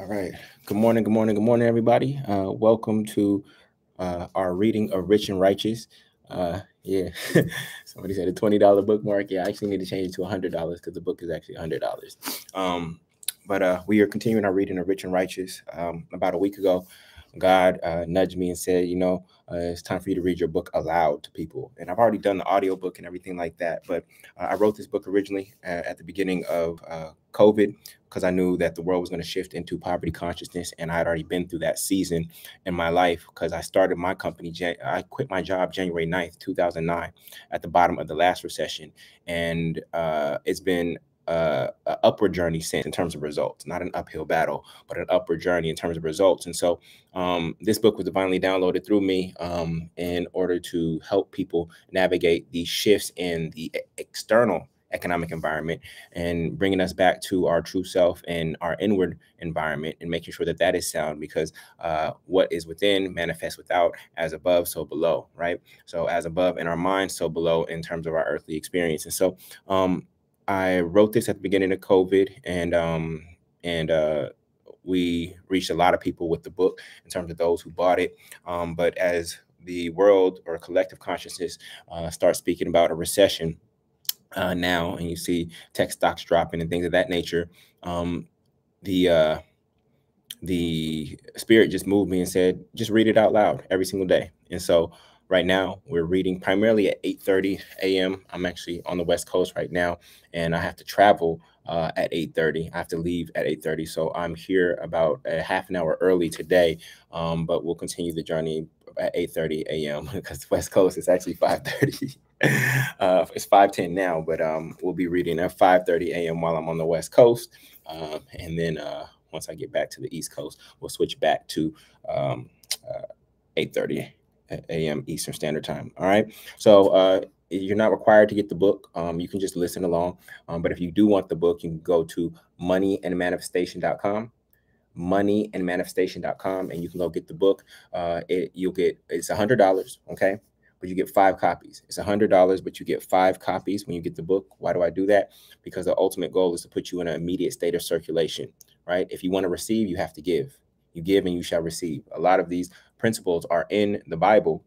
All right. Good morning. Good morning. Good morning, everybody. Uh, welcome to uh, our reading of Rich and Righteous. Uh, yeah, somebody said a twenty dollar bookmark. Yeah, I actually need to change it to a hundred dollars because the book is actually a hundred dollars. Um, but uh, we are continuing our reading of Rich and Righteous. Um, about a week ago, God uh, nudged me and said, you know, uh, it's time for you to read your book aloud to people. And I've already done the audio book and everything like that. But uh, I wrote this book originally uh, at the beginning of uh, COVID because I knew that the world was going to shift into poverty consciousness. And I had already been through that season in my life because I started my company. I quit my job January 9th, 2009, at the bottom of the last recession. And uh, it's been uh, an upward journey since in terms of results, not an uphill battle, but an upward journey in terms of results. And so um, this book was divinely downloaded through me um, in order to help people navigate these shifts in the external economic environment and bringing us back to our true self and our inward environment and making sure that that is sound because uh, what is within manifests without as above so below right so as above in our mind so below in terms of our earthly experience and so um, I wrote this at the beginning of COVID, and um, and uh, we reached a lot of people with the book in terms of those who bought it. Um, but as the world or collective consciousness uh, starts speaking about a recession uh, now, and you see tech stocks dropping and things of that nature, um, the uh, the spirit just moved me and said, just read it out loud every single day. And so right now. We're reading primarily at 8:30 a.m. I'm actually on the West Coast right now, and I have to travel uh, at 8:30. I have to leave at 8:30, so I'm here about a half an hour early today. Um, but we'll continue the journey at 8:30 a.m. because the West Coast is actually 5:30. uh, it's 5:10 now, but um, we'll be reading at 5:30 a.m. while I'm on the West Coast, um, and then uh, once I get back to the East Coast, we'll switch back to um, 8:30 uh, a.m. Eastern Standard Time. All right. So uh, you're not required to get the book. Um, you can just listen along. Um, but if you do want the book, you can go to moneyandmanifestation.com moneyandmanifestation.com and you can go get the book uh it you'll get it's a hundred dollars okay but you get five copies it's a hundred dollars but you get five copies when you get the book why do i do that because the ultimate goal is to put you in an immediate state of circulation right if you want to receive you have to give you give and you shall receive a lot of these principles are in the Bible.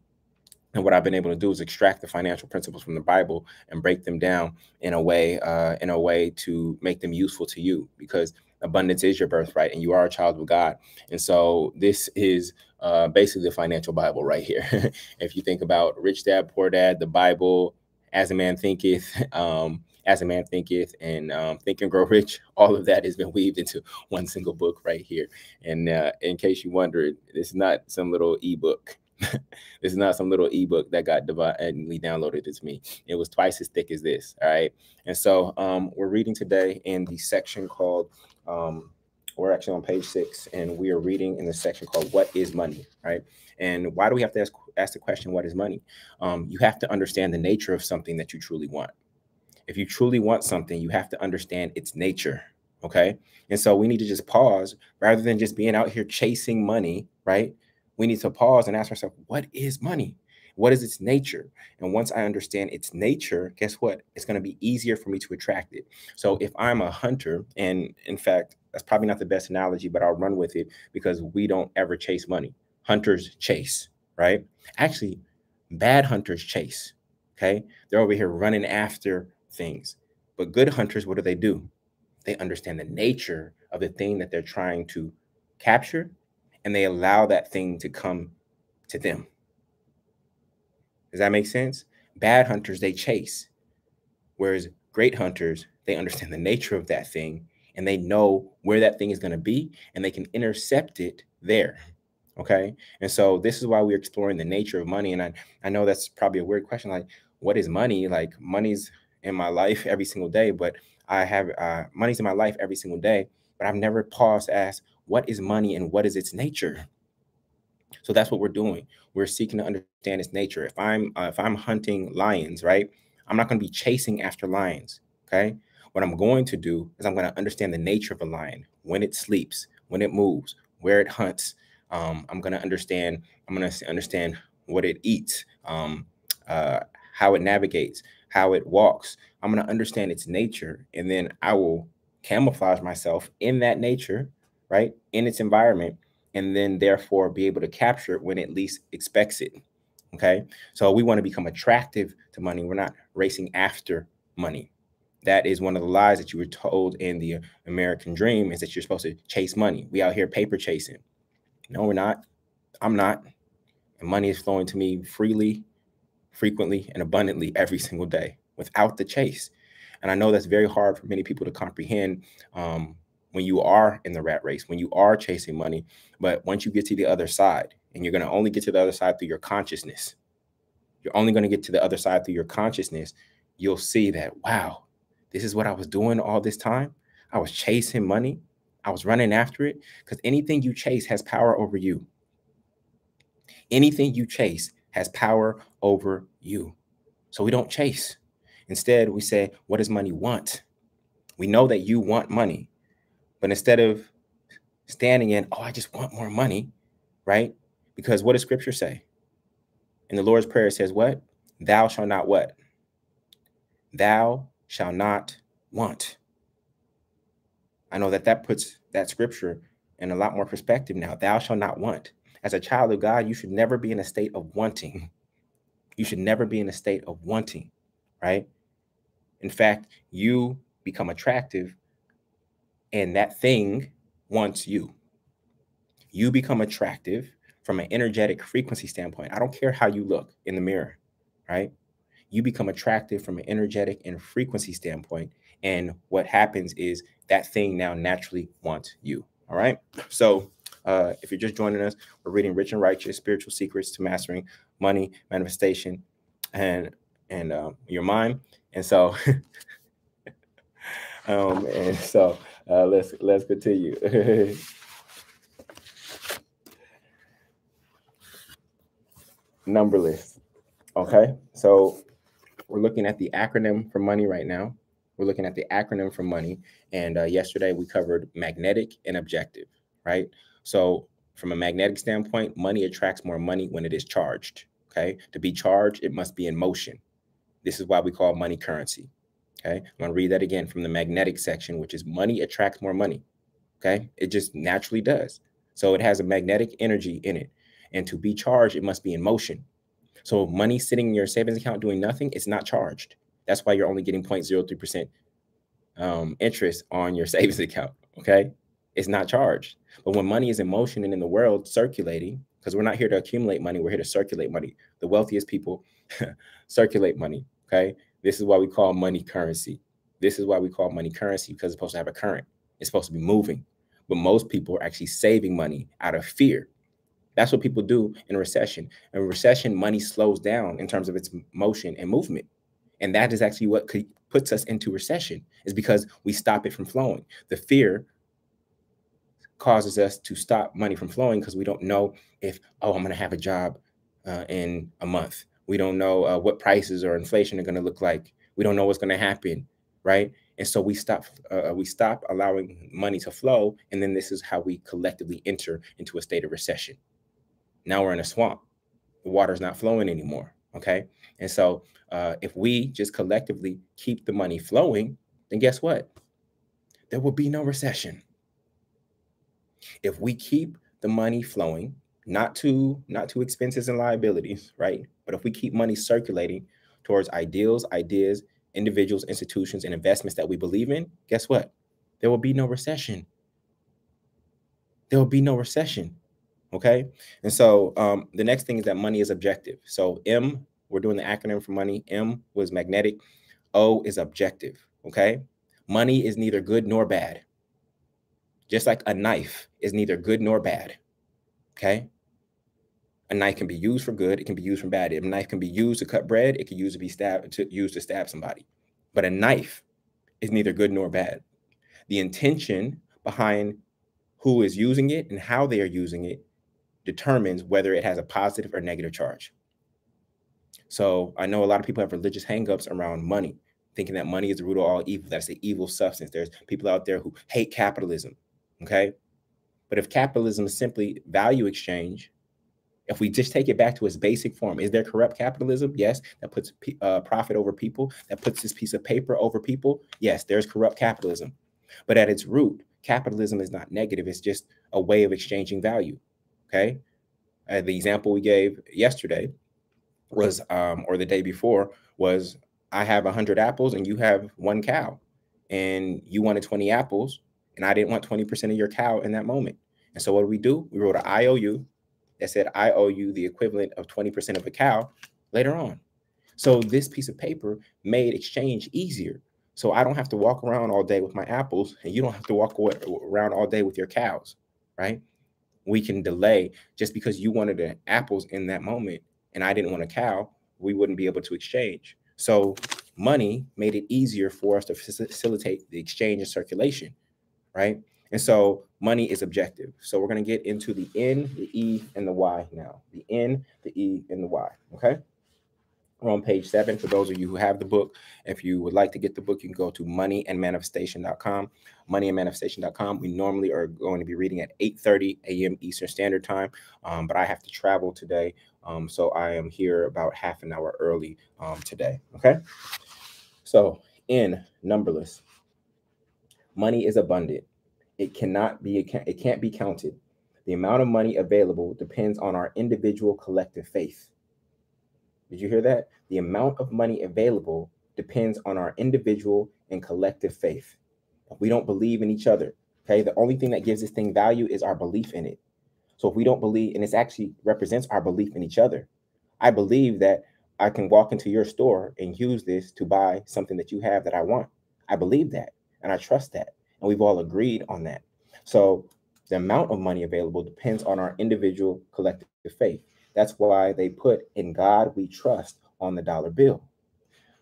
And what I've been able to do is extract the financial principles from the Bible and break them down in a way, uh, in a way to make them useful to you, because abundance is your birthright, and you are a child of God. And so this is uh, basically the financial Bible right here. if you think about rich dad, poor dad, the Bible, as a man thinketh, um, as a man thinketh and um, think and grow rich all of that has been weaved into one single book right here. And uh, in case you wondered it's not some little ebook. This is not some little ebook that got divinely downloaded to me. It was twice as thick as this all right? And so um, we're reading today in the section called um, we're actually on page six and we are reading in the section called what is money right? And why do we have to ask, ask the question what is money? Um, you have to understand the nature of something that you truly want if you truly want something, you have to understand its nature. Okay. And so we need to just pause rather than just being out here chasing money, right? We need to pause and ask ourselves, what is money? What is its nature? And once I understand its nature, guess what? It's going to be easier for me to attract it. So if I'm a hunter, and in fact, that's probably not the best analogy, but I'll run with it because we don't ever chase money. Hunters chase, right? Actually, bad hunters chase. Okay. They're over here running after things. But good hunters, what do they do? They understand the nature of the thing that they're trying to capture and they allow that thing to come to them. Does that make sense? Bad hunters, they chase. Whereas great hunters, they understand the nature of that thing and they know where that thing is going to be and they can intercept it there. Okay. And so this is why we're exploring the nature of money. And I, I know that's probably a weird question. Like, what is money? Like, money's in my life every single day, but I have uh, money's in my life every single day, but I've never paused to ask, what is money and what is its nature? So that's what we're doing. We're seeking to understand its nature. If I'm uh, if I'm hunting lions, right, I'm not going to be chasing after lions. Okay, what I'm going to do is I'm going to understand the nature of a lion, when it sleeps, when it moves, where it hunts. Um, I'm going to understand. I'm going to understand what it eats, um, uh, how it navigates, how it walks. I'm going to understand its nature, and then I will camouflage myself in that nature, right, in its environment, and then therefore be able to capture it when it least expects it. Okay. So we want to become attractive to money. We're not racing after money. That is one of the lies that you were told in the American dream is that you're supposed to chase money. We out here paper chasing. No, we're not. I'm not. And money is flowing to me freely, frequently, and abundantly every single day without the chase. And I know that's very hard for many people to comprehend um, when you are in the rat race, when you are chasing money. But once you get to the other side, and you're going to only get to the other side through your consciousness, you're only going to get to the other side through your consciousness, you'll see that, wow, this is what I was doing all this time. I was chasing money. I was running after it because anything you chase has power over you. Anything you chase has power over you. So we don't chase. Instead, we say, what does money want? We know that you want money, but instead of standing in, oh, I just want more money, right? Because what does scripture say? In the Lord's Prayer, says, what? Thou shalt not what? Thou shalt not want. I know that that puts that scripture in a lot more perspective now. Thou shalt not want. As a child of God, you should never be in a state of wanting. You should never be in a state of wanting, right? In fact, you become attractive and that thing wants you. You become attractive from an energetic frequency standpoint. I don't care how you look in the mirror, right? You become attractive from an energetic and frequency standpoint. And what happens is that thing now naturally wants you. All right. So uh, if you're just joining us, we're reading Rich and Righteous Spiritual Secrets to Mastering Money, Manifestation, and and uh, your mind. And so, um, and so uh, let's let's continue. Numberless. Okay, so we're looking at the acronym for money right now. We're looking at the acronym for money, and uh, yesterday we covered magnetic and objective. Right. So from a magnetic standpoint, money attracts more money when it is charged. Okay, to be charged, it must be in motion. This is why we call money currency. Okay. I'm going to read that again from the magnetic section, which is money attracts more money. Okay. It just naturally does. So it has a magnetic energy in it. And to be charged, it must be in motion. So money sitting in your savings account doing nothing, it's not charged. That's why you're only getting 0.03% um, interest on your savings account. Okay. It's not charged. But when money is in motion and in the world circulating, because we're not here to accumulate money, we're here to circulate money. The wealthiest people circulate money. Okay. This is why we call money currency. This is why we call money currency because it's supposed to have a current. It's supposed to be moving. But most people are actually saving money out of fear. That's what people do in recession. In recession, money slows down in terms of its motion and movement. And that is actually what puts us into recession, is because we stop it from flowing. The fear causes us to stop money from flowing because we don't know if, oh, I'm going to have a job uh, in a month. We don't know uh, what prices or inflation are going to look like. We don't know what's going to happen, right? And so we stop uh, we stop allowing money to flow, and then this is how we collectively enter into a state of recession. Now we're in a swamp. The water's not flowing anymore. Okay, and so uh, if we just collectively keep the money flowing, then guess what? There will be no recession. If we keep the money flowing, not to not to expenses and liabilities, right? But if we keep money circulating towards ideals, ideas, individuals, institutions, and investments that we believe in, guess what? There will be no recession. There will be no recession. Okay. And so um, the next thing is that money is objective. So M, we're doing the acronym for money. M was magnetic. O is objective. Okay. Money is neither good nor bad. Just like a knife is neither good nor bad. Okay. A knife can be used for good. It can be used for bad. A knife can be used to cut bread. It can use to be stabbed to use to stab somebody. But a knife is neither good nor bad. The intention behind who is using it and how they are using it determines whether it has a positive or negative charge. So I know a lot of people have religious hangups around money, thinking that money is the root of all evil. That's the evil substance. There's people out there who hate capitalism. Okay. But if capitalism is simply value exchange, if we just take it back to its basic form, is there corrupt capitalism? Yes, that puts uh, profit over people, that puts this piece of paper over people. Yes, there's corrupt capitalism. But at its root, Capitalism is not negative, it's just a way of exchanging value. Okay. Uh, the example we gave yesterday was, um, or the day before, was I have 100 apples and you have one cow, and you wanted 20 apples, and I didn't want 20% of your cow in that moment. And so what do we do? We wrote an IOU that said, I owe you the equivalent of 20% of a cow later on. So this piece of paper made exchange easier. So I don't have to walk around all day with my apples, and you don't have to walk around all day with your cows, right? We can delay just because you wanted the apples in that moment and I didn't want a cow, we wouldn't be able to exchange. So money made it easier for us to facilitate the exchange and circulation, right? And so money is objective. So we're going to get into the N, the E, and the Y now. The N, the E, and the Y. Okay. We're on page seven. For those of you who have the book, if you would like to get the book, you can go to moneyandmanifestation.com. Moneyandmanifestation.com. We normally are going to be reading at 8:30 a.m. Eastern Standard Time, um, but I have to travel today, um, so I am here about half an hour early um, today. Okay. So in numberless, money is abundant. It cannot be it can't be counted. The amount of money available depends on our individual collective faith. Did you hear that? The amount of money available depends on our individual and collective faith. We don't believe in each other. Okay. The only thing that gives this thing value is our belief in it. So if we don't believe, and it actually represents our belief in each other, I believe that I can walk into your store and use this to buy something that you have that I want. I believe that and I trust that. And we've all agreed on that. So the amount of money available depends on our individual collective faith. That's why they put in God we trust on the dollar bill.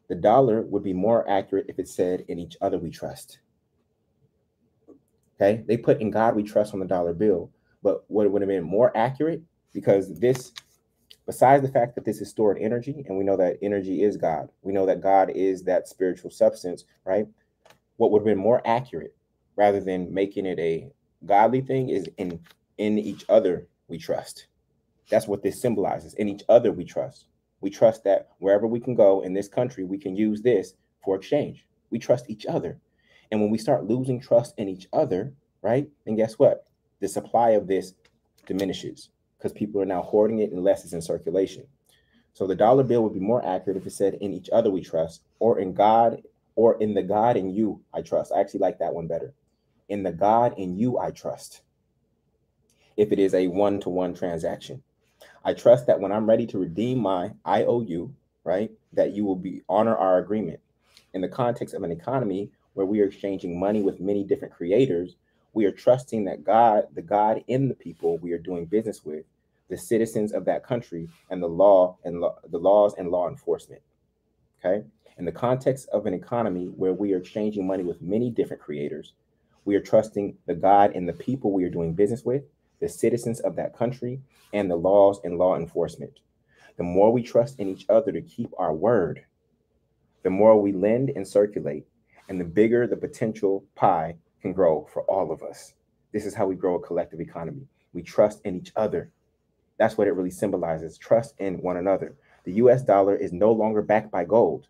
The dollar would be more accurate if it said in each other we trust. Okay, they put in God we trust on the dollar bill, but what would have been more accurate because this, besides the fact that this is stored energy, and we know that energy is God, we know that God is that spiritual substance, right? What would have been more accurate rather than making it a godly thing is in in each other we trust. That's what this symbolizes. In each other, we trust. We trust that wherever we can go in this country, we can use this for exchange. We trust each other. And when we start losing trust in each other, right? And guess what? The supply of this diminishes because people are now hoarding it and less is in circulation. So the dollar bill would be more accurate if it said in each other we trust, or in God, or in the God in you I trust. I actually like that one better. In the God in you I trust. If it is a one to one transaction. I trust that when I'm ready to redeem my IOU, right, that you will be honor our agreement. In the context of an economy where we are exchanging money with many different creators, we are trusting that God, the God in the people we are doing business with, the citizens of that country, and the law and the laws and law enforcement. Okay. In the context of an economy where we are exchanging money with many different creators, we are trusting the God and the people we are doing business with, the citizens of that country, and the laws and law enforcement. The more we trust in each other to keep our word, the more we lend and circulate, and the bigger the potential pie can grow for all of us. This is how we grow a collective economy. We trust in each other. That's what it really symbolizes trust in one another. The US dollar is no longer backed by gold.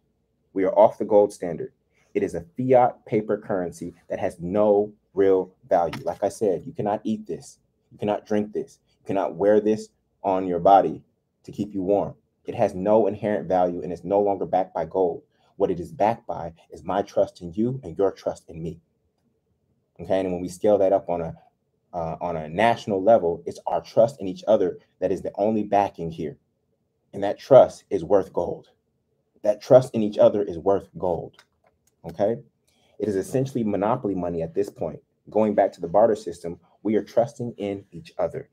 We are off the gold standard. It is a fiat paper currency that has no real value. Like I said, you cannot eat this. You cannot drink this. You cannot wear this on your body to keep you warm. It has no inherent value and it's no longer backed by gold. What it is backed by is my trust in you and your trust in me. Okay, and when we scale that up on a uh, on a national level, it's our trust in each other that is the only backing here, and that trust is worth gold. That trust in each other is worth gold. Okay, it is essentially monopoly money at this point. Going back to the barter system, we are trusting in each other.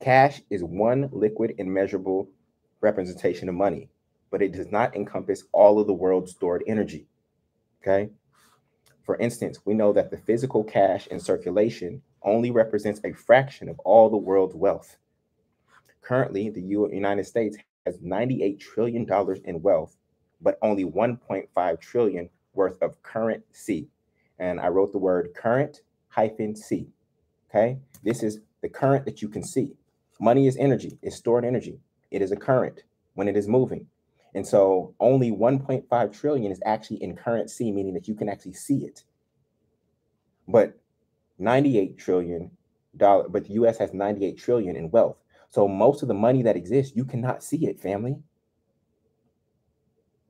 Cash is one liquid and measurable representation of money, but it does not encompass all of the world's stored energy. Okay. For instance, we know that the physical cash in circulation only represents a fraction of all the world's wealth. Currently, the United States has $98 trillion in wealth, but only 1.5 trillion worth of current C. And I wrote the word current hyphen C. Okay. This is the current that you can see. Money is energy, it's stored energy. It is a current when it is moving. And so only 1.5 trillion is actually in current C, meaning that you can actually see it. But 98 trillion dollar, but the US has 98 trillion in wealth. So most of the money that exists, you cannot see it, family.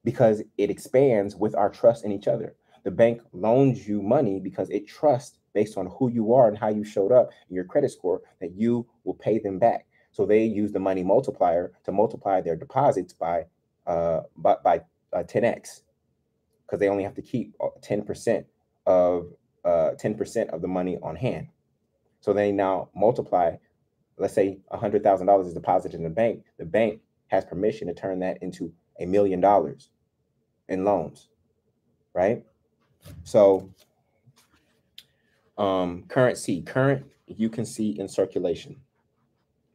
Because it expands with our trust in each other. The bank loans you money because it trusts based on who you are and how you showed up in your credit score that you will pay them back. So they use the money multiplier to multiply their deposits by uh, by, by uh, 10x because they only have to keep 10% of uh, 10% of the money on hand. So they now multiply, let's say $100,000 is deposited in the bank. The bank has permission to turn that into a million dollars in loans, right? So um, currency, current you can see in circulation.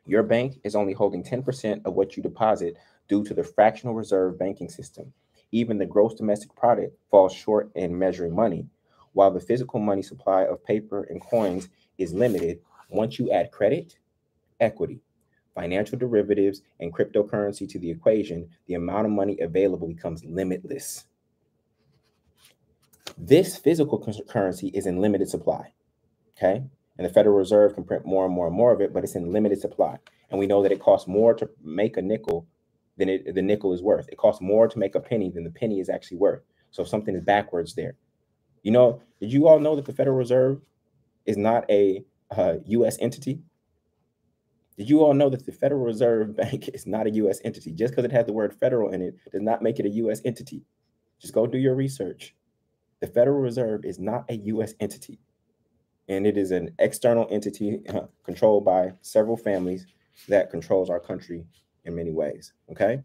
Your bank is only holding 10% of what you deposit due to the fractional reserve banking system. Even the gross domestic product falls short in measuring money. While the physical money supply of paper and coins is limited, once you add credit, equity, financial derivatives, and cryptocurrency to the equation, the amount of money available becomes limitless. This physical currency is in limited supply. Okay. And the Federal Reserve can print more and more and more of it, but it's in limited supply. And we know that it costs more to make a nickel than it, the nickel is worth. It costs more to make a penny than the penny is actually worth. So something is backwards there. You know, did you all know that the Federal Reserve is not a uh, U.S. entity? Did you all know that the Federal Reserve Bank is not a U.S. entity? Just because it has the word federal in it does not make it a U.S. entity. Just go do your research. The Federal Reserve is not a U.S. entity, and it is an external entity uh, controlled by several families that controls our country in many ways. Okay.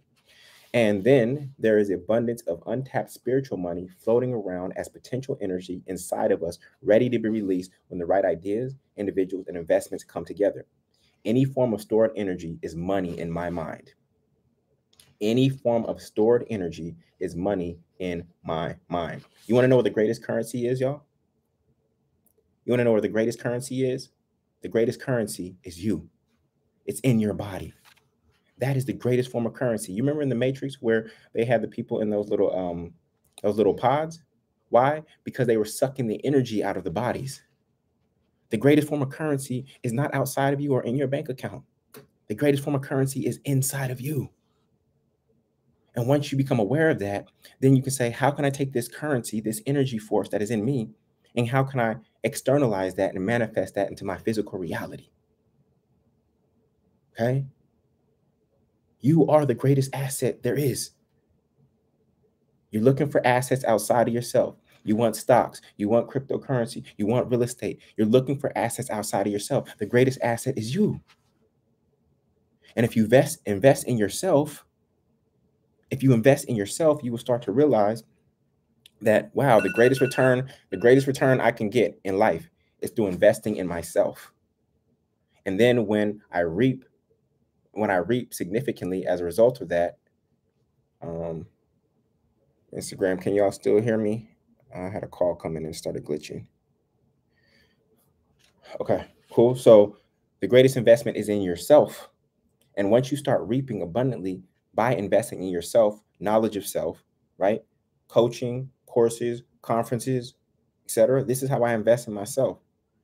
And then there is abundance of untapped spiritual money floating around as potential energy inside of us, ready to be released when the right ideas, individuals, and investments come together. Any form of stored energy is money in my mind. Any form of stored energy is money in my mind. You want to know what the greatest currency is, y'all? You want to know where the greatest currency is? The greatest currency is you. It's in your body. That is the greatest form of currency. You remember in the Matrix where they had the people in those little um those little pods? Why? Because they were sucking the energy out of the bodies. The greatest form of currency is not outside of you or in your bank account. The greatest form of currency is inside of you. And once you become aware of that, then you can say, how can I take this currency, this energy force that is in me, and how can I externalize that and manifest that into my physical reality? Okay. You are the greatest asset there is. You're looking for assets outside of yourself. You want stocks, you want cryptocurrency, you want real estate. You're looking for assets outside of yourself. The greatest asset is you. And if you invest invest in yourself, if you invest in yourself, you will start to realize that wow, the greatest return, the greatest return I can get in life is through investing in myself. And then when I reap when I reap significantly as a result of that, um, Instagram, can y'all still hear me? I had a call come in and started glitching. Okay, cool. So the greatest investment is in yourself. And once you start reaping abundantly by investing in yourself, knowledge of self, right? Coaching, courses, conferences, etc. This is how I invest in myself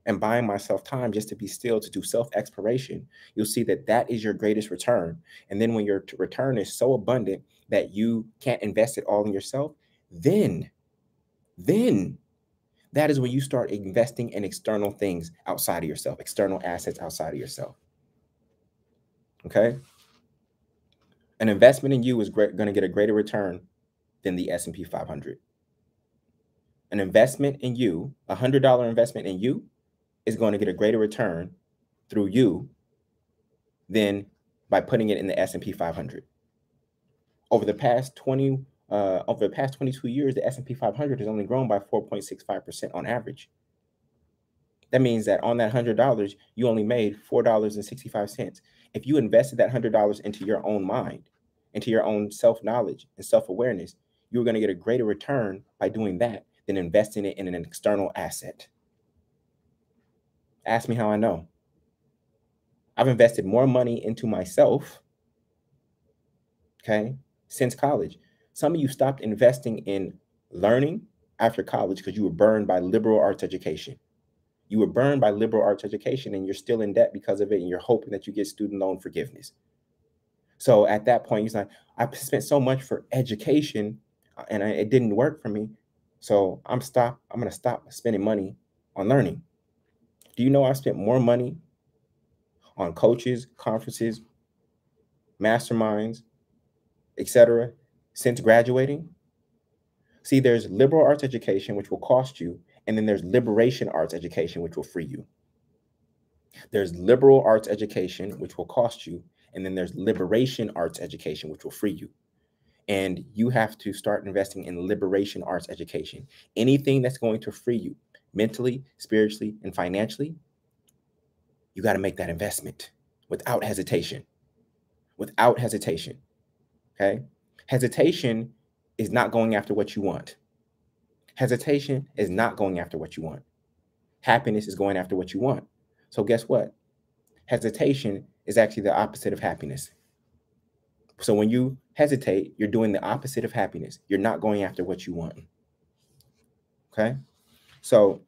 and buying myself time just to be still to do self exploration, you'll see that that is your greatest return. And then when your return is so abundant that you can't invest it all in yourself, then, then that is when you start investing in external things outside of yourself, external assets outside of yourself. Okay. An investment in you is going to get a greater return than the S&P 500. An investment in you, a $100 investment in you is going to get a greater return through you than by putting it in the S&P 500. Over the past 20 uh, over the past 22 years, the S&P 500 has only grown by 4.65% on average. That means that on that $100, you only made $4.65. If you invested that $100 into your own mind, into your own self-knowledge and self-awareness, you're going to get a greater return by doing that than investing it in an external asset. Ask me how I know. I've invested more money into myself, okay, since college. Some of you stopped investing in learning after college because you were burned by liberal arts education. You were burned by liberal arts education and you're still in debt because of it, and you're hoping that you get student loan forgiveness. So at that point, you're like, I spent so much for education uh, and I, it didn't work for me. So I'm stop. I'm gonna stop spending money on learning. Do you know I spent more money on coaches, conferences, masterminds, etc. since graduating? See, there's liberal arts education, which will cost you, and then there's liberation arts education, which will free you. There's liberal arts education, which will cost you, and then there's liberation arts education, which will free you. And you have to start investing in liberation arts education. Anything that's going to free you mentally, spiritually, and financially, you got to make that investment without hesitation. Without hesitation. Okay. Hesitation is not going after what you want. Hesitation is not going after what you want. Happiness is going after what you want. So, guess what? Hesitation is actually the opposite of happiness. So when you hesitate, you're doing the opposite of happiness. You're not going after what you want. Okay? So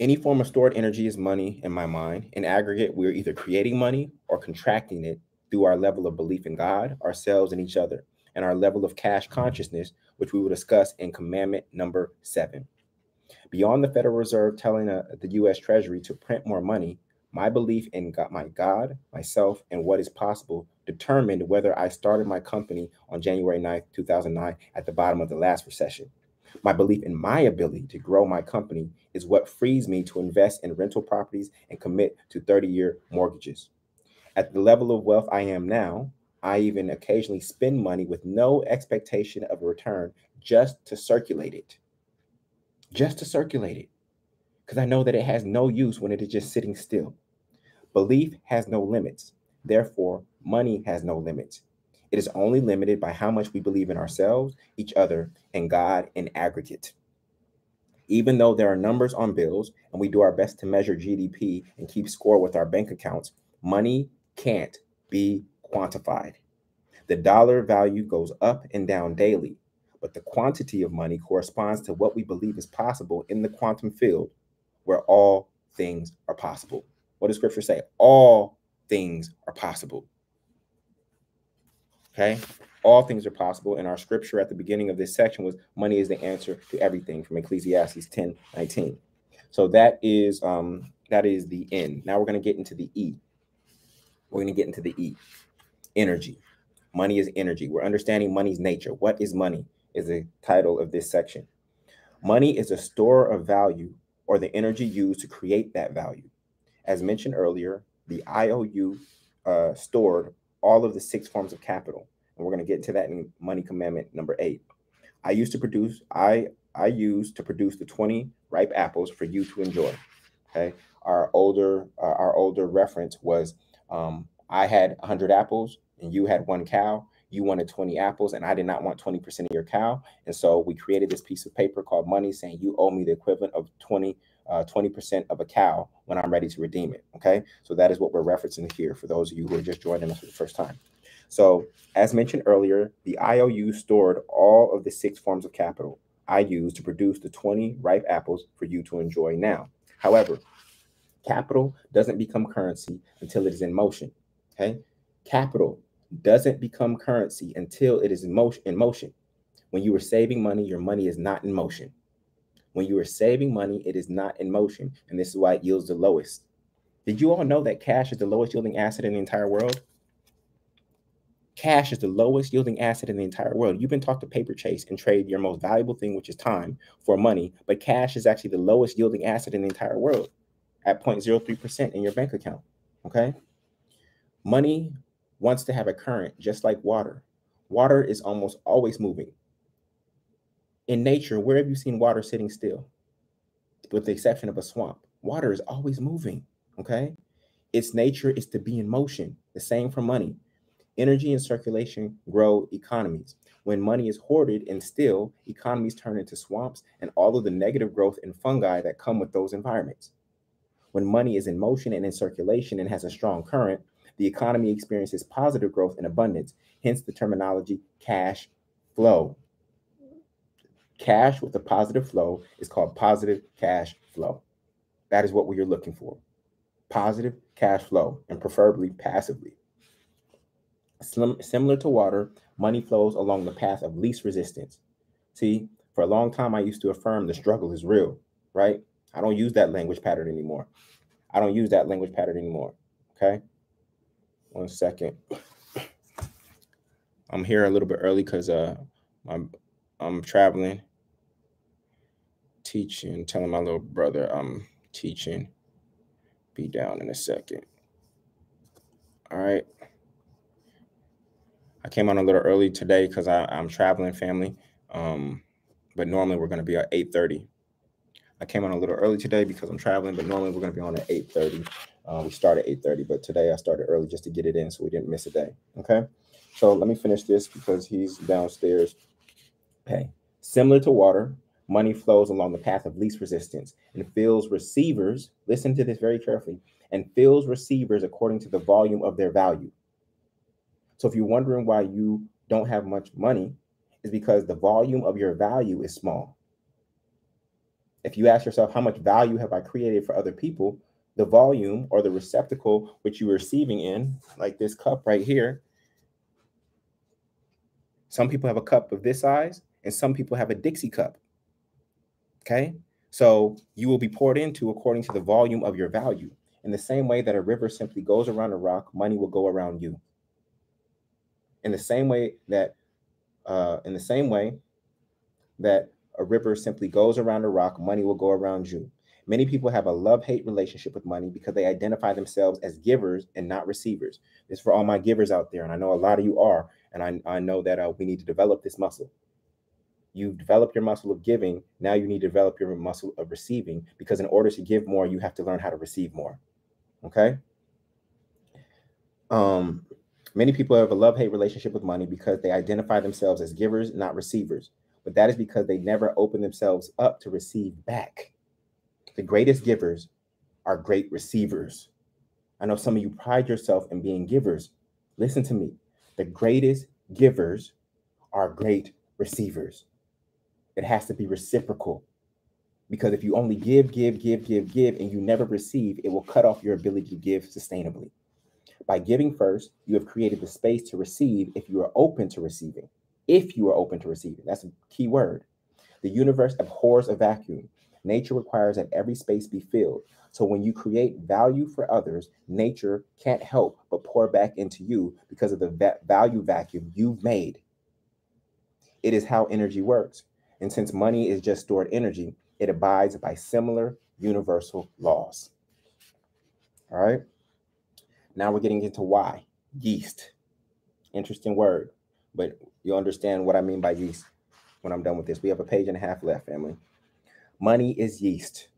any form of stored energy is money in my mind. In aggregate, we're either creating money or contracting it through our level of belief in God, ourselves, and each other, and our level of cash consciousness, which we will discuss in commandment number seven. Beyond the Federal Reserve telling uh, the US Treasury to print more money, my belief in God, my God, myself, and what is possible determined whether I started my company on January 9th, 2009, at the bottom of the last recession. My belief in my ability to grow my company is what frees me to invest in rental properties and commit to 30 year mortgages. At the level of wealth I am now, I even occasionally spend money with no expectation of a return just to circulate it. Just to circulate it. Because I know that it has no use when it is just sitting still. Belief has no limits. Therefore, money has no limits. It is only limited by how much we believe in ourselves, each other, and God in aggregate. Even though there are numbers on bills and we do our best to measure GDP and keep score with our bank accounts, money can't be quantified. The dollar value goes up and down daily, but the quantity of money corresponds to what we believe is possible in the quantum field where all things are possible. What does scripture say? All things are possible. Okay? All things are possible. And our scripture at the beginning of this section was money is the answer to everything from Ecclesiastes 10 19. So that is um that is the N. Now we're going to get into the E. We're going to get into the E. Energy. Money is energy. We're understanding money's nature. What is money? Is the title of this section. Money is a store of value or the energy used to create that value. As mentioned earlier, the IOU uh, stored all of the six forms of capital. And we're going to get into that in money commandment number eight. I used to produce, I I used to produce the 20 ripe apples for you to enjoy. Okay. Our older, uh, our older reference was um, I had 100 apples and you had one cow. You wanted 20 apples and I did not want 20% of your cow. And so we created this piece of paper called money saying you owe me the equivalent of 20 uh, 20% of a cow when I'm ready to redeem it. Okay. So that is what we're referencing here for those of you who are just joining us for the first time. So, as mentioned earlier, the IOU stored all of the six forms of capital I used to produce the 20 ripe apples for you to enjoy now. However, capital doesn't become currency until it is in motion. Okay. Capital doesn't become currency until it is in motion. In motion. When you are saving money, your money is not in motion. When you are saving money, it is not in motion. And this is why it yields the lowest. Did you all know that cash is the lowest yielding asset in the entire world? Cash is the lowest yielding asset in the entire world. You've been taught to paper chase and trade your most valuable thing, which is time, for money, but cash is actually the lowest yielding asset in the entire world at 0.03% in your bank account. Okay. Money wants to have a current just like water. Water is almost always moving in nature, where have you seen water sitting still? With the exception of a swamp, water is always moving. Okay. Its nature is to be in motion. The same for money. Energy and circulation grow economies. When money is hoarded and still, economies turn into swamps and all of the negative growth and fungi that come with those environments. When money is in motion and in circulation and has a strong current, the economy experiences positive growth and abundance, hence the terminology cash flow. Cash with a positive flow is called positive cash flow. That is what we are looking for. Positive cash flow and preferably passively. Slim, similar to water, money flows along the path of least resistance. See, for a long time, I used to affirm the struggle is real, right? I don't use that language pattern anymore. I don't use that language pattern anymore. Okay. One second. I'm here a little bit early because uh I'm I'm traveling, teaching, telling my little brother I'm teaching. Be down in a second. All right. I came on a little early today because I'm traveling family. Um, but normally we're going to be at 8:30. I came on a little early today because I'm traveling, but normally we're going to be on at 8:30. Uh, we start at 8:30, but today I started early just to get it in so we didn't miss a day. Okay. So let me finish this because he's downstairs. Okay. Similar to water, money flows along the path of least resistance and fills receivers, listen to this very carefully, and fills receivers according to the volume of their value. So if you're wondering why you don't have much money, is because the volume of your value is small. If you ask yourself, how much value have I created for other people? The volume or the receptacle which you're receiving in, like this cup right here, some people have a cup of this size, and some people have a Dixie cup. Okay. So you will be poured into according to the volume of your value. In the same way that a river simply goes around a rock, money will go around you. In the same way that, uh, in the same way that a river simply goes around a rock, money will go around you. Many people have a love hate relationship with money because they identify themselves as givers and not receivers. This for all my givers out there. And I know a lot of you are. And I, I know that uh, we need to develop this muscle. You've developed your muscle of giving. Now you need to develop your muscle of receiving because in order to give more, you have to learn how to receive more. Okay. Um, many people have a love hate relationship with money because they identify themselves as givers, not receivers. But that is because they never open themselves up to receive back. The greatest givers are great receivers. I know some of you pride yourself in being givers. Listen to me. The greatest givers are great receivers. It has to be reciprocal. Because if you only give, give, give, give, give, and you never receive, it will cut off your ability to give sustainably. By giving first, you have created the space to receive if you are open to receiving. If you are open to receiving, that's a key word. The universe abhors a vacuum. Nature requires that every space be filled. So when you create value for others, nature can't help but pour back into you because of the va- value vacuum you've made. It is how energy works. And since money is just stored energy, it abides by similar universal laws. All right. Now we're getting into why yeast. Interesting word, but you'll understand what I mean by yeast when I'm done with this. We have a page and a half left, family. Money is yeast.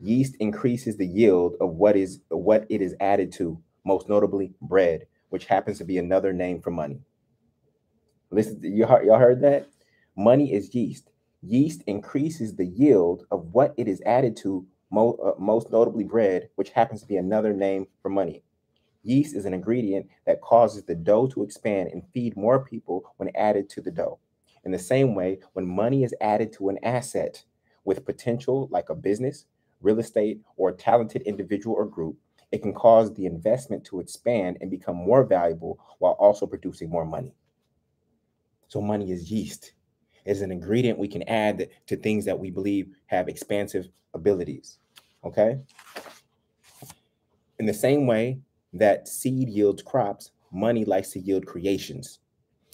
Yeast increases the yield of what is what it is added to, most notably bread, which happens to be another name for money. Listen, you heard, y'all heard that? Money is yeast. Yeast increases the yield of what it is added to, mo- uh, most notably bread, which happens to be another name for money. Yeast is an ingredient that causes the dough to expand and feed more people when added to the dough. In the same way, when money is added to an asset with potential, like a business, real estate, or a talented individual or group, it can cause the investment to expand and become more valuable while also producing more money. So, money is yeast. It is an ingredient we can add to things that we believe have expansive abilities. Okay. In the same way that seed yields crops, money likes to yield creations.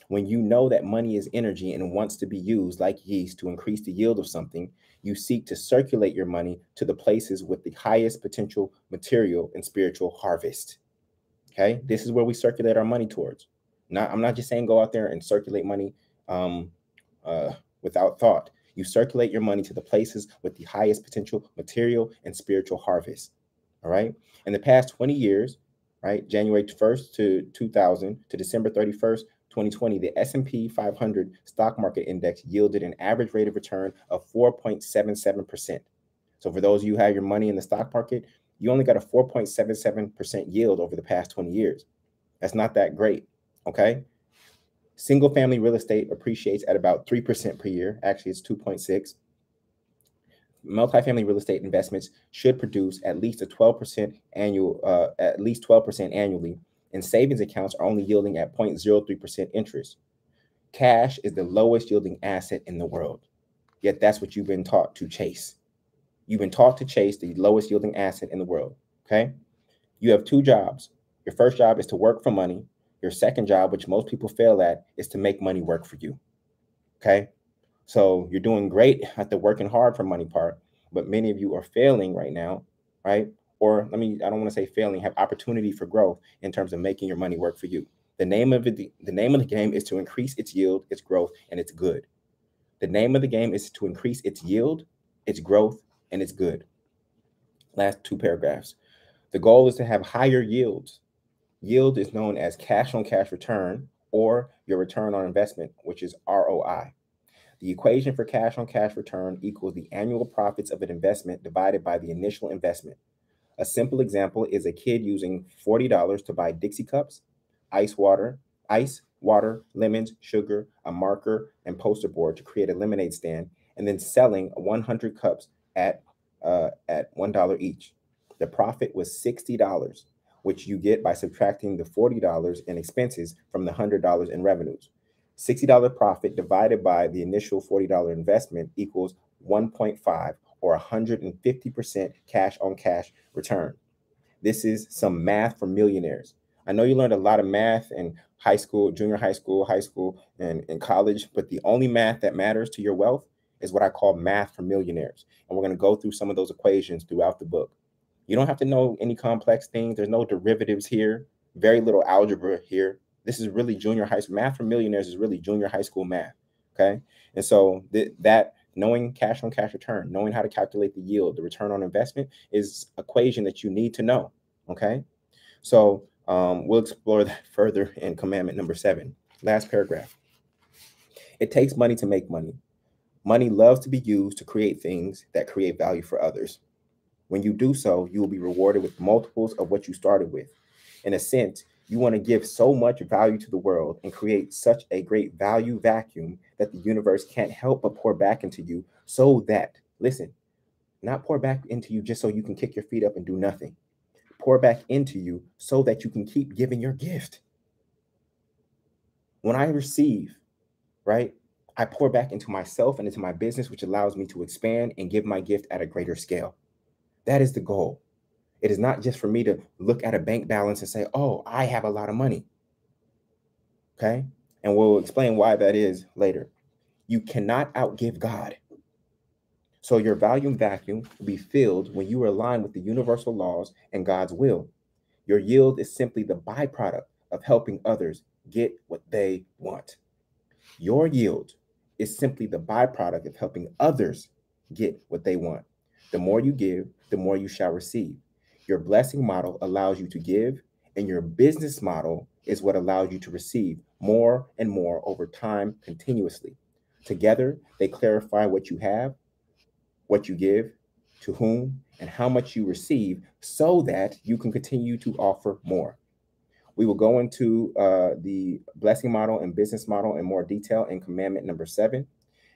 When you know that money is energy and wants to be used like yeast to increase the yield of something, you seek to circulate your money to the places with the highest potential material and spiritual harvest. Okay, this is where we circulate our money towards. Not, I'm not just saying go out there and circulate money um, uh, without thought. You circulate your money to the places with the highest potential material and spiritual harvest. All right. In the past 20 years, right, January 1st to 2000 to December 31st, 2020, the S&P 500 stock market index yielded an average rate of return of 4.77%. So for those of you who have your money in the stock market, you only got a 4.77% yield over the past 20 years. That's not that great, okay? Single family real estate appreciates at about 3% per year. Actually, it's 2.6. multifamily real estate investments should produce at least a 12% annual, uh, at least 12% annually, and savings accounts are only yielding at 0.03% interest. Cash is the lowest yielding asset in the world. Yet that's what you've been taught to chase. You've been taught to chase the lowest yielding asset in the world. Okay. You have two jobs. Your first job is to work for money. Your second job, which most people fail at, is to make money work for you. Okay. So you're doing great at the working hard for money part, but many of you are failing right now, right? Or let me, I don't want to say failing, have opportunity for growth in terms of making your money work for you. The name of it, the name of the game is to increase its yield, its growth, and its good. The name of the game is to increase its yield, its growth, and its good. Last two paragraphs. The goal is to have higher yields. Yield is known as cash on cash return or your return on investment, which is ROI. The equation for cash on cash return equals the annual profits of an investment divided by the initial investment. A simple example is a kid using $40 to buy Dixie cups, ice water, ice, water, lemons, sugar, a marker, and poster board to create a lemonade stand, and then selling 100 cups at uh, at one dollar each. The profit was sixty dollars, which you get by subtracting the forty dollars in expenses from the hundred dollars in revenues. $60 profit divided by the initial $40 investment equals 1.5 or 150% cash on cash return. This is some math for millionaires. I know you learned a lot of math in high school, junior high school, high school, and in college, but the only math that matters to your wealth is what I call math for millionaires. And we're going to go through some of those equations throughout the book. You don't have to know any complex things. There's no derivatives here, very little algebra here. This is really junior high school math for millionaires is really junior high school math. Okay. And so th- that knowing cash on cash return, knowing how to calculate the yield, the return on investment is equation that you need to know. Okay. So um, we'll explore that further in commandment number seven. Last paragraph. It takes money to make money. Money loves to be used to create things that create value for others. When you do so, you will be rewarded with multiples of what you started with. In a sense, you want to give so much value to the world and create such a great value vacuum that the universe can't help but pour back into you so that, listen, not pour back into you just so you can kick your feet up and do nothing. Pour back into you so that you can keep giving your gift. When I receive, right, I pour back into myself and into my business, which allows me to expand and give my gift at a greater scale. That is the goal. It is not just for me to look at a bank balance and say, oh, I have a lot of money. Okay. And we'll explain why that is later. You cannot outgive God. So your volume vacuum will be filled when you are aligned with the universal laws and God's will. Your yield is simply the byproduct of helping others get what they want. Your yield is simply the byproduct of helping others get what they want. The more you give, the more you shall receive. Your blessing model allows you to give, and your business model is what allows you to receive more and more over time continuously. Together, they clarify what you have, what you give, to whom, and how much you receive so that you can continue to offer more. We will go into uh, the blessing model and business model in more detail in commandment number seven.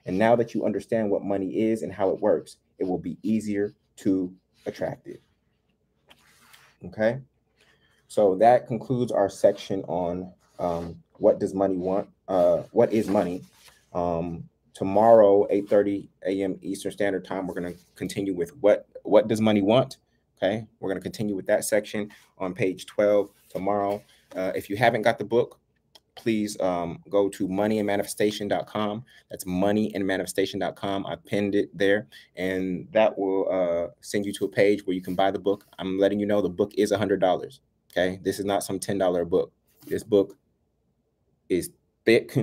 And now that you understand what money is and how it works, it will be easier to attract it. Okay. So that concludes our section on um, what does money want? Uh, what is money? Um, tomorrow, 8:30 a.m. Eastern Standard Time, we're going to continue with what what does money want? Okay, we're going to continue with that section on page 12 tomorrow. Uh, if you haven't got the book, please um, go to moneyandmanifestation.com. That's moneyandmanifestation.com. I pinned it there, and that will uh, send you to a page where you can buy the book. I'm letting you know the book is $100. Okay. This is not some $10 book. This book is thick.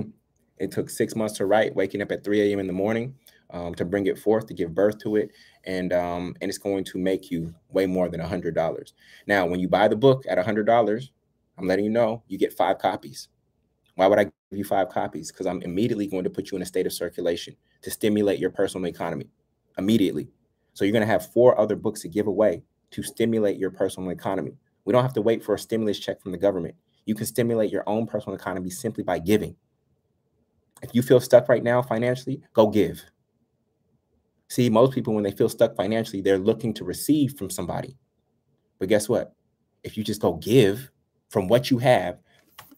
It took six months to write, waking up at 3 a.m. in the morning um, to bring it forth, to give birth to it. And, um, and it's going to make you way more than $100. Now, when you buy the book at $100, I'm letting you know you get five copies. Why would I give you five copies? Because I'm immediately going to put you in a state of circulation to stimulate your personal economy immediately. So you're going to have four other books to give away to stimulate your personal economy. We don't have to wait for a stimulus check from the government. You can stimulate your own personal economy simply by giving. If you feel stuck right now financially, go give. See, most people, when they feel stuck financially, they're looking to receive from somebody. But guess what? If you just go give from what you have,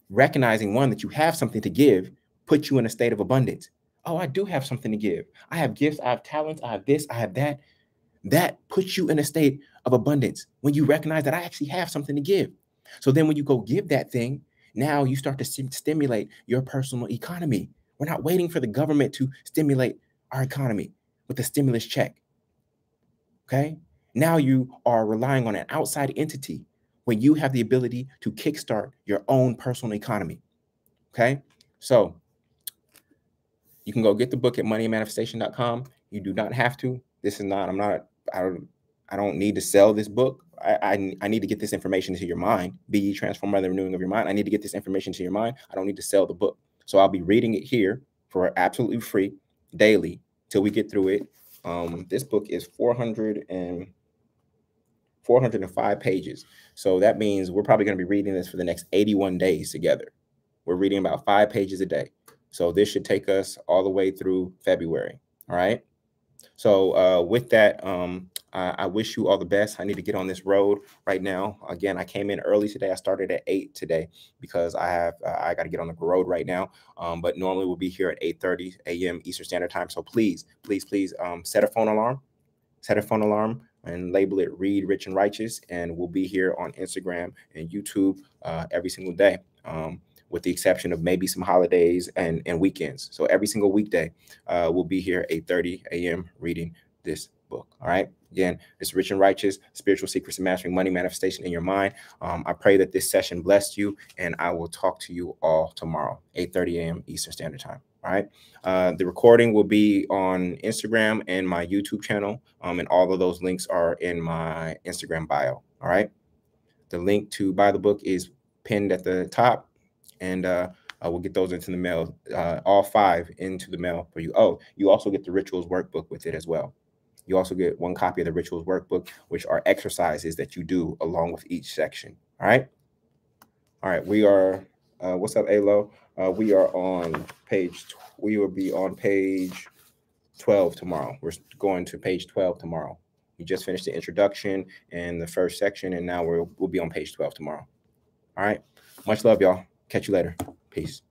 recognizing one that you have something to give, put you in a state of abundance. Oh, I do have something to give. I have gifts, I have talents, I have this, I have that. That puts you in a state of abundance when you recognize that I actually have something to give. So then when you go give that thing, now you start to st- stimulate your personal economy. We're not waiting for the government to stimulate our economy with a stimulus check. Okay? Now you are relying on an outside entity when you have the ability to kickstart your own personal economy. Okay? So you can go get the book at moneymanifestation.com. You do not have to. This is not, I'm not, I don't, I don't need to sell this book. I, I, I need to get this information into your mind. Be transformed by the renewing of your mind. I need to get this information to your mind. I don't need to sell the book. So I'll be reading it here for absolutely free daily till we get through it. Um, this book is 400 and 405 pages. So that means we're probably going to be reading this for the next 81 days together. We're reading about five pages a day. So this should take us all the way through February. All right. So uh, with that, um, I, I, wish you all the best. I need to get on this road right now. Again, I came in early today. I started at eight today because I have uh, I got to get on the road right now. Um, but normally we'll be here at 8:30 a.m. Eastern Standard Time. So please, please, please um, set a phone alarm. Set a phone alarm and label it "Read Rich and Righteous," and we'll be here on Instagram and YouTube uh, every single day. Um, with the exception of maybe some holidays and, and weekends. So every single weekday, uh, we'll be here 8:30 a.m. reading this book. All right. Again, it's Rich and Righteous, Spiritual Secrets of Mastering Money Manifestation in Your Mind. Um, I pray that this session blessed you, and I will talk to you all tomorrow, 8:30 a.m. Eastern Standard Time. All right. Uh, the recording will be on Instagram and my YouTube channel, um, and all of those links are in my Instagram bio. All right. The link to buy the book is pinned at the top and uh, we'll get those into the mail, uh, all five into the mail for you. Oh, you also get the rituals workbook with it as well. You also get one copy of the rituals workbook, which are exercises that you do along with each section. All right. All right. We are, uh, what's up, Alo? Uh, we are on page, we will be on page 12 tomorrow. We're going to page 12 tomorrow. We just finished the introduction and the first section, and now we'll, we'll be on page 12 tomorrow. All right. Much love, y'all. Catch you later. Peace.